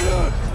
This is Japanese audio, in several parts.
Ugh.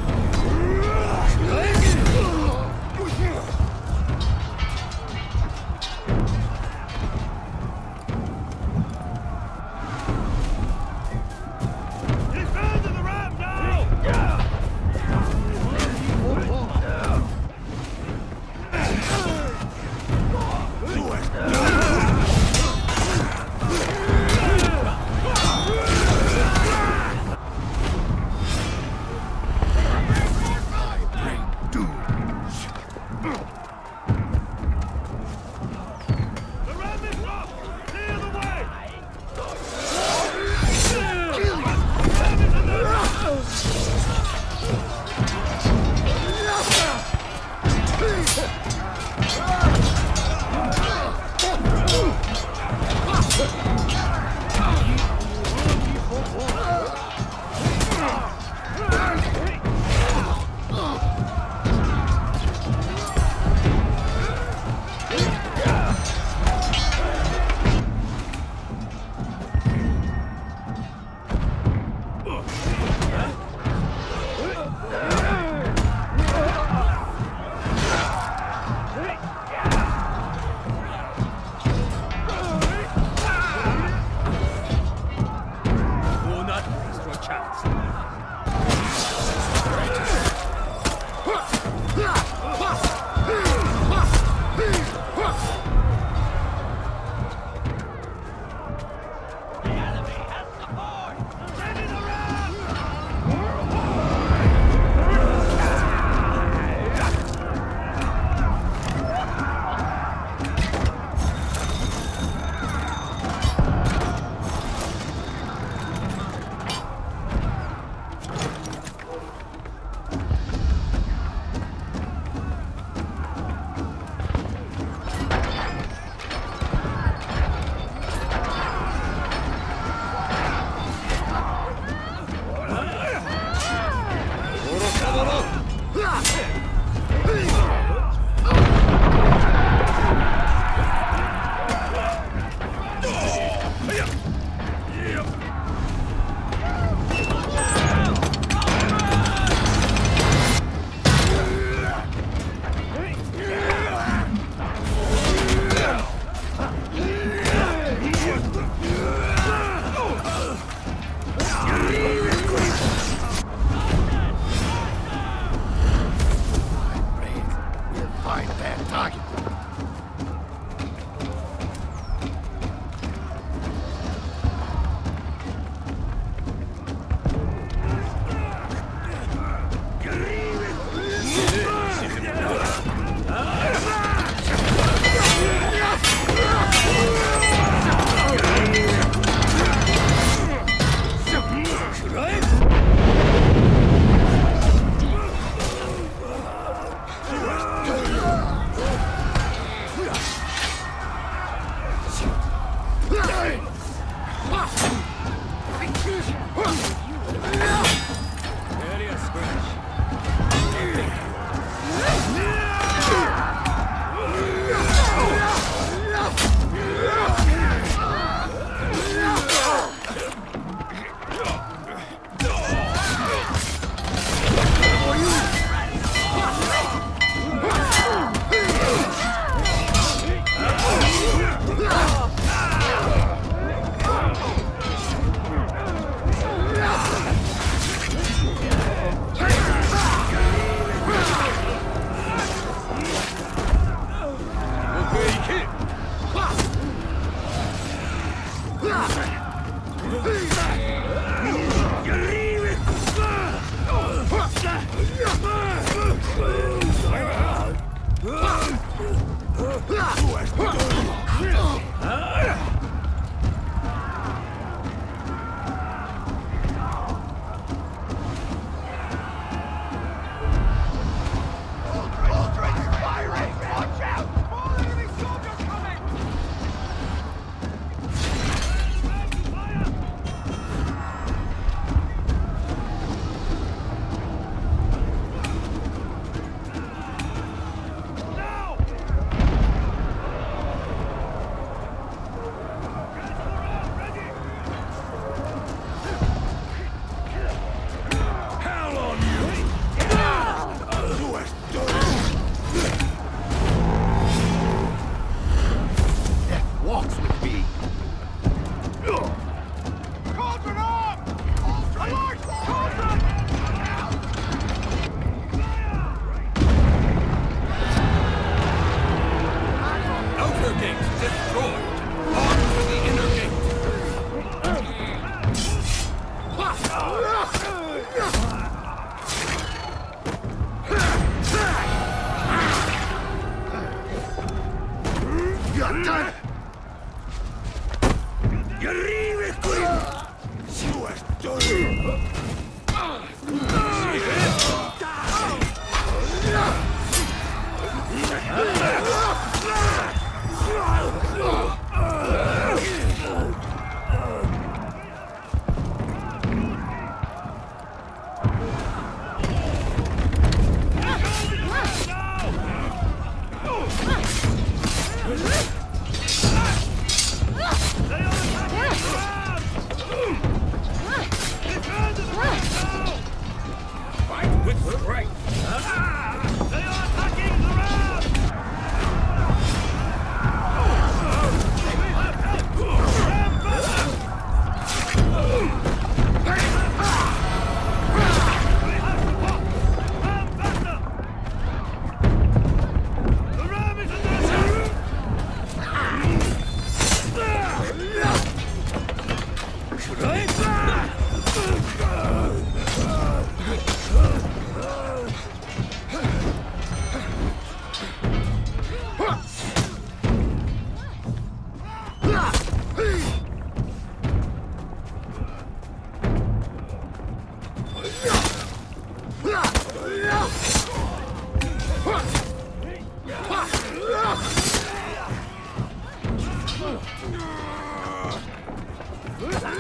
Huh?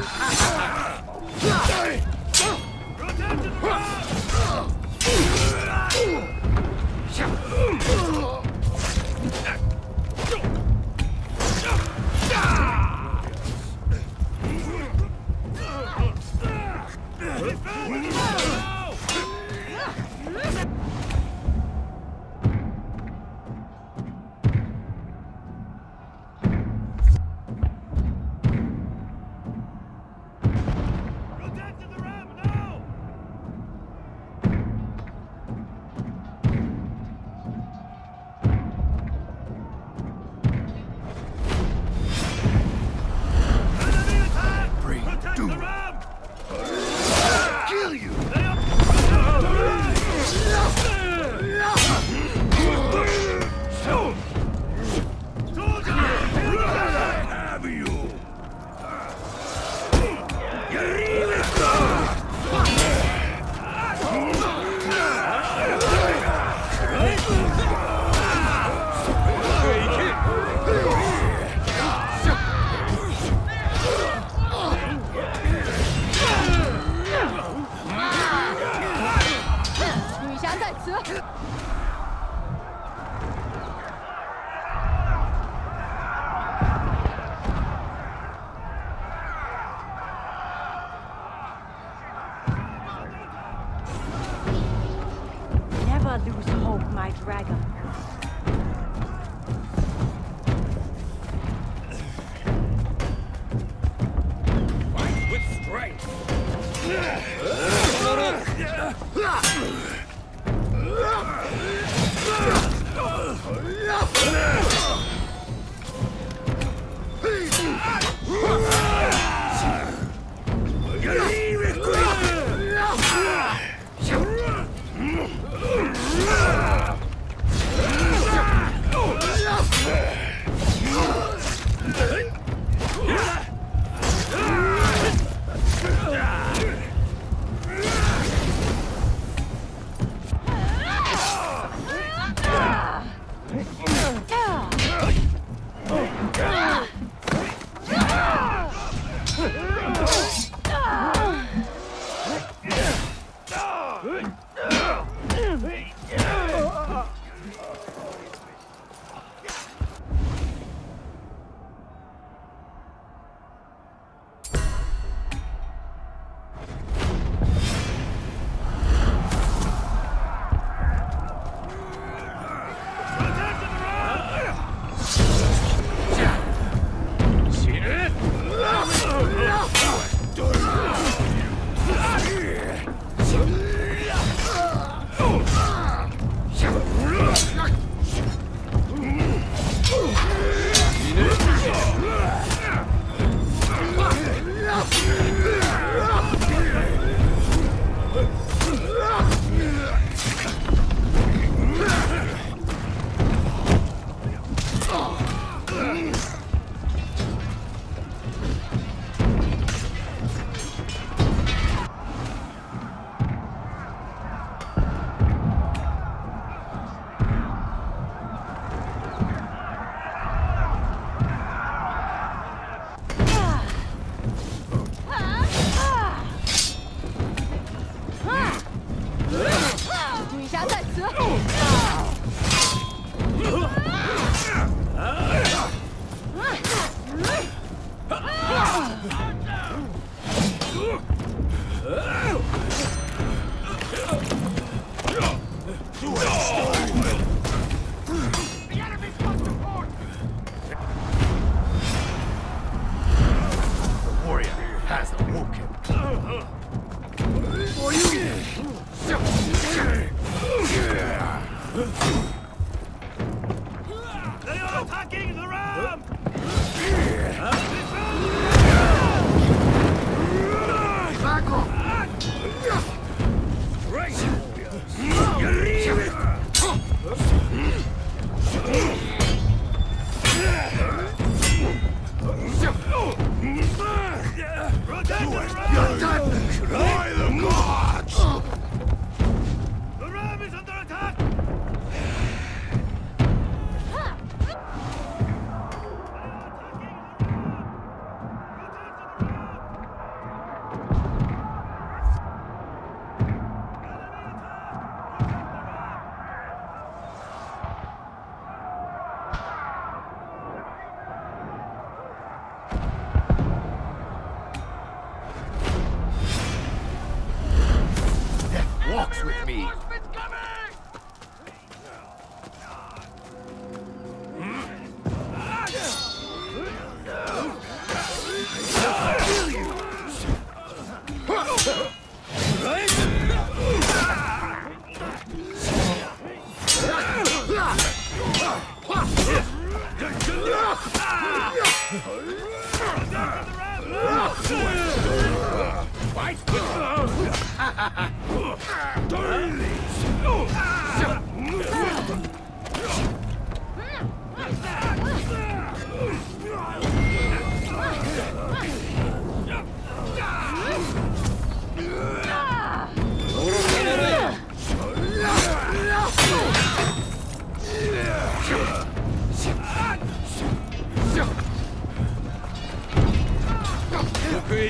Ah.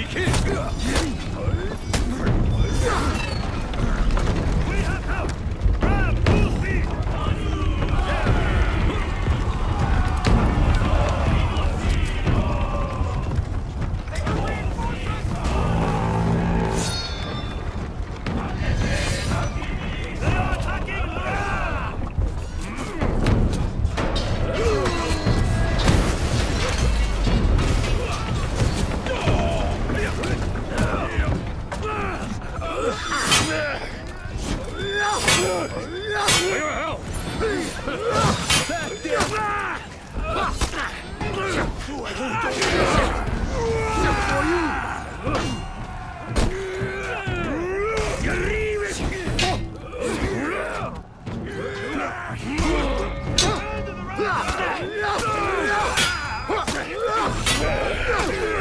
行け Get out of here!